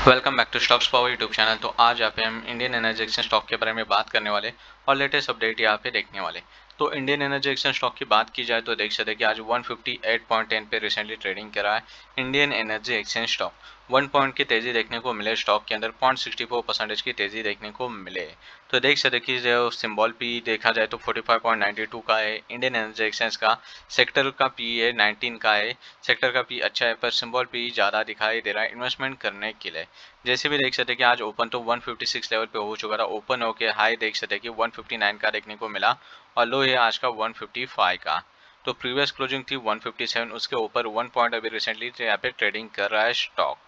Welcome back to stocks power YouTube channel तो आज यहाँ पे हम इंडियन एनर्जी एक्सचेंज स्टॉक के बारे में बात करने वाले और लेटेस्ट अपडेट यहाँ पे देखने वाले। तो इंडियन एनर्जी एक्सचेंज स्टॉक की बात की जाए तो देख सकते कि आज 158.10 पे रिसेंटली ट्रेडिंग करा है Indian energy exchange stock one point की तेज़ी देखने को मिले, स्टॉक के अंदर पॉइंट सिक्सटी फोर परसेंटेज की तेज़ी देखने को मिले। तो देख सकते कि जो सिंबल पी देखा जाए तो forty five point ninety two का है इंडियन एनर्जी एक्सचेंज का, सेक्टर का पी है नाइनटीन का है, सेक्टर का पी अच्छा है, पर सिंबल पी ज़्यादा दिखाई दे रहा है इन्वेस्टमेंट करने के लिए। जैसे भी देख सकते कि आज ओपन तो 156 लेवल पे हो चुका था ओपन होके हाई देख सकते कि 159 का देखने को मिला और लो है आज का 155 का। तो प्रीवियस क्लोजिंग थी 157 उसके ऊपर वन पॉइंट अभी रिसेंटली यहाँ पे ट्रेडिंग कर रहा है स्टॉक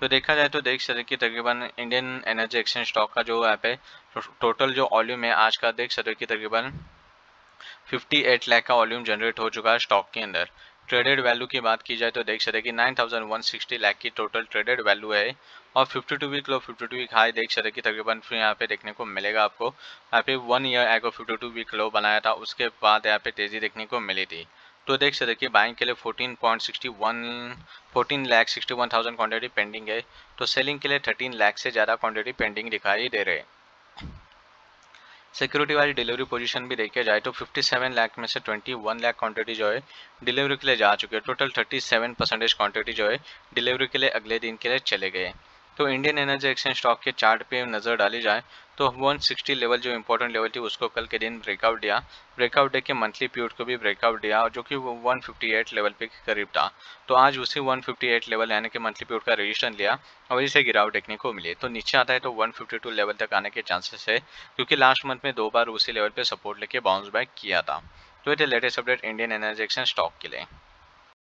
तो देखा जाए तो देख सकते कि तकरीबन इंडियन एनर्जी एक्सचेंज स्टॉक का जो यहाँ पे टोटल जो वॉल्यूम है आज का, देख सकते कि तकरीबन 58 लाख का वॉल्यूम जनरेट हो चुका है स्टॉक के अंदर। ट्रेडेड वैल्यू की बात की जाए तो देख सकते कि 9160 लाख की टोटल ट्रेडेड वैल्यू है। और 52 वीक लो 52 वीक हाई देख सकते कि तकरीबन फिर यहाँ पे देखने को मिलेगा आपको। यहाँ पे वन ईयर एगो 52 वीक लो बनाया था, उसके बाद यहाँ पे तेज़ी देखने को मिली थी। तो देख सकते कि बाइंग के लिए 14.61 14 लाख 61 थाउज़ेंड क्वान्टिटी पेंडिंग है। तो सेलिंग के लिए 13 लाख से ज़्यादा क्वान्टिटी पेंडिंग दिखाई दे रहे हैं। सिक्योरिटी वाली डिलीवरी पोजीशन भी देखा जाए तो 57 लाख में से 21 लाख क्वांटिटी जो है डिलीवरी के लिए जा चुके हैं। टोटल 37 परसेंटेज क्वांटिटी जो है डिलीवरी के लिए अगले दिन के लिए चले गए तो इंडियन एनर्जी एक्सचेंज स्टॉक के चार्ट पे नज़र डाली जाए तो 160 लेवल जो इंपॉर्टेंट लेवल थी, उसको कल के दिन ब्रेकआउट दिया। ब्रेकआउट डे के मंथली पीरियड को भी ब्रेकआउट दिया, जो कि 158 लेवल पे करीब था। तो आज उसी 158 लेवल यानी कि मंथली पीरियड का रजिस्ट्रेशन लिया, और इसे गिरावट देखने को मिली। तो नीचे आता है तो 152 लेवल तक आने के चांसेस है, क्योंकि लास्ट मंथ में दो बार उसी लेवल पर सपोर्ट लेके बाउंस बैक किया था। तो ये latest update Indian energy exchange stock के लिए।